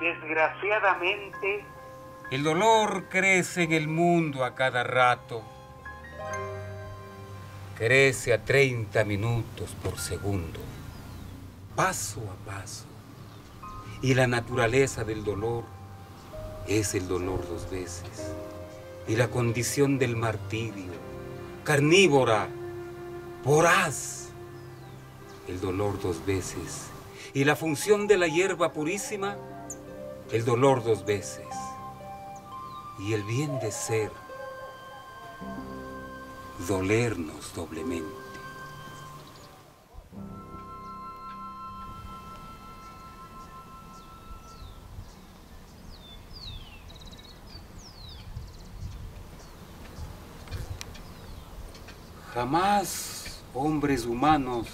Desgraciadamente, el dolor crece en el mundo a cada rato. Crece a 30 minutos por segundo, paso a paso. Y la naturaleza del dolor es el dolor dos veces. Y la condición del martirio, carnívora, voraz, el dolor dos veces. Y la función de la hierba purísima, el dolor dos veces y el bien de ser, dolernos doblemente. Jamás, hombres humanos,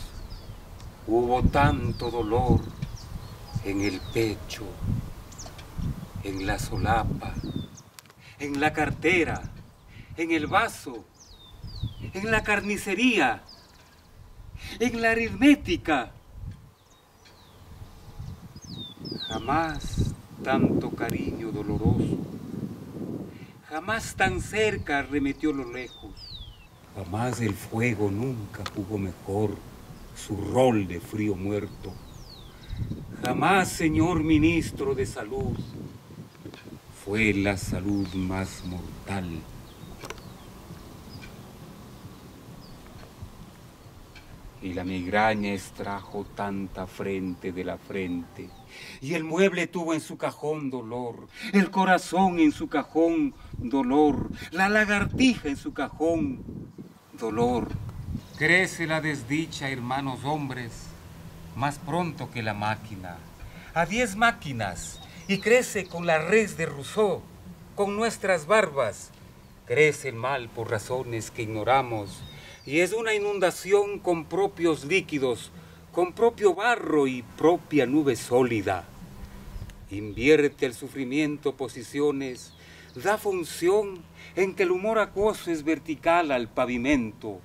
hubo tanto dolor en el pecho, en la solapa, en la cartera, en el vaso, en la carnicería, en la aritmética. Jamás tanto cariño doloroso, jamás tan cerca arremetió lo lejos, jamás el fuego nunca jugó mejor su rol de frío muerto. Jamás, señor ministro de Salud, fue la salud más mortal. Y la migraña extrajo tanta frente de la frente, y el mueble tuvo en su cajón dolor, el corazón en su cajón dolor, la lagartija en su cajón dolor. Crece la desdicha, hermanos hombres, más pronto que la máquina. A diez máquinas y crece con la res de Rousseau, con nuestras barbas. Crece el mal por razones que ignoramos y es una inundación con propios líquidos, con propio barro y propia nube sólida. Invierte el sufrimiento posiciones, da función en que el humor acuoso es vertical al pavimento.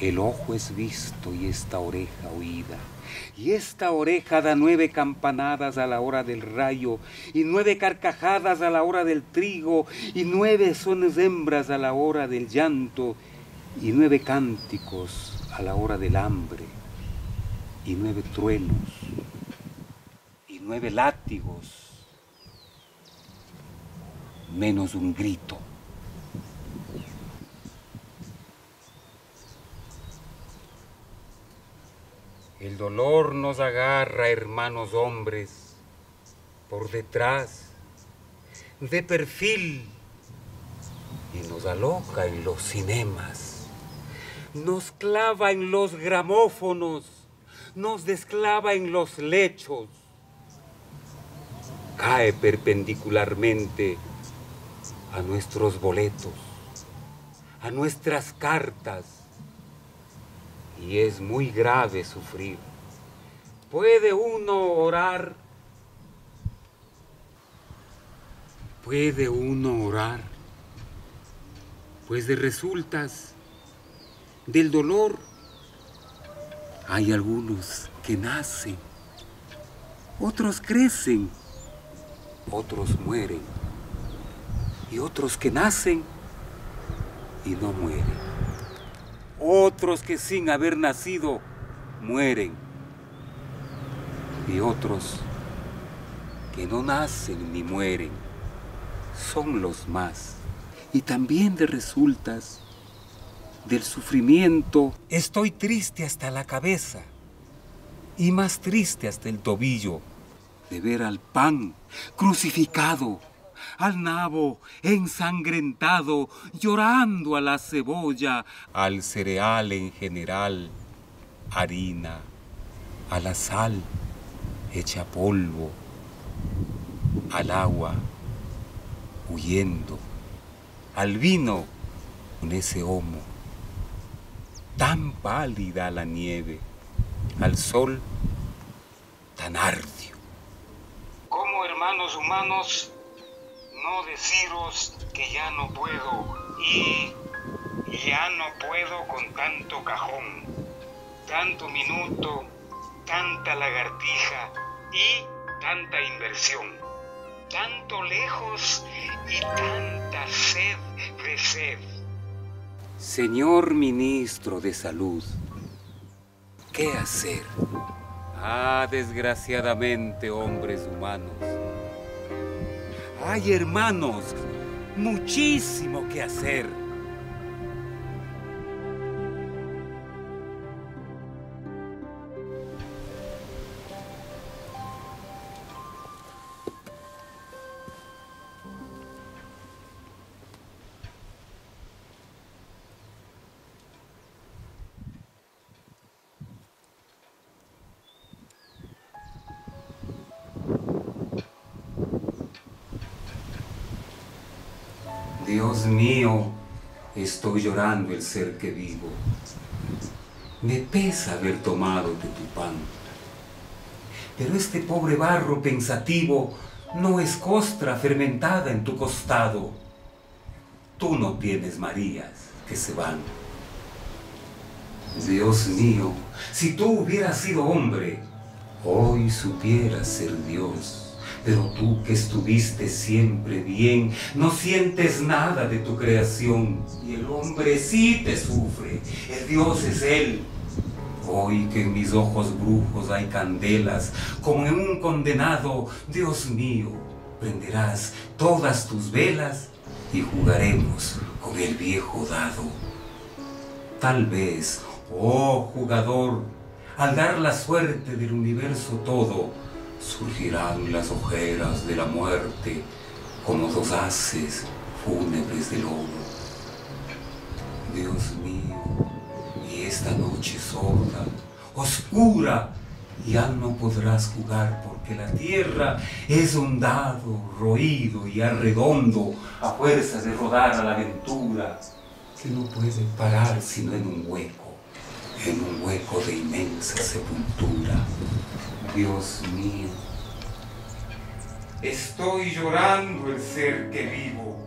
El ojo es visto y esta oreja oída y esta oreja da nueve campanadas a la hora del rayo, y nueve carcajadas a la hora del trigo, y nueve sones hembras a la hora del llanto, y nueve cánticos a la hora del hambre, y nueve truenos, y nueve látigos, menos un grito. Dolor nos agarra, hermanos hombres, por detrás, de perfil, y nos aloca en los cinemas, nos clava en los gramófonos, nos desclava en los lechos, cae perpendicularmente a nuestros boletos, a nuestras cartas, y es muy grave sufrir. ¿Puede uno orar? ¿Puede uno orar? Pues de resultas del dolor hay algunos que nacen, otros crecen, otros mueren y otros que nacen y no mueren otros que sin haber nacido mueren y otros que no nacen ni mueren son los más. Y también de resultas del sufrimiento. Estoy triste hasta la cabeza y más triste hasta el tobillo. De ver al pan crucificado al nabo ensangrentado, llorando a la cebolla, al cereal en general, harina, a la sal hecha polvo, al agua huyendo, al vino con ese homo, tan pálida la nieve, al sol tan ardio. Como hermanos humanos no deciros que ya no puedo y ya no puedo con tanto cajón, tanto minuto, tanta lagartija y tanta inversión, tanto lejos y tanta sed de sed. Señor ministro de Salud, ¿qué hacer? Ah, desgraciadamente, hombres humanos. Hay hermanos, muchísimo que hacer. Dios mío, estoy llorando el ser que vivo. Me pesa haber tomado de tu pan. Pero este pobre barro pensativo no es costra fermentada en tu costado. Tú no tienes Marías que se van. Dios mío, si tú hubieras sido hombre, hoy supieras ser Dios. Pero tú que estuviste siempre bien, no sientes nada de tu creación. Y el hombre sí te sufre, el Dios es Él. Hoy que en mis ojos brujos hay candelas, como en un condenado, Dios mío, prenderás todas tus velas y jugaremos con el viejo dado. Tal vez, oh jugador, al dar la suerte del universo todo, surgirán las ojeras de la muerte como dos haces fúnebres del oro. Dios mío, y esta noche sorda, oscura, ya no podrás jugar porque la tierra es un dado roído y arredondo a fuerza de rodar a la aventura que no puede parar sino en un hueco, en un hueco de inmensa sepultura. Dios mío, estoy llorando el ser que vivo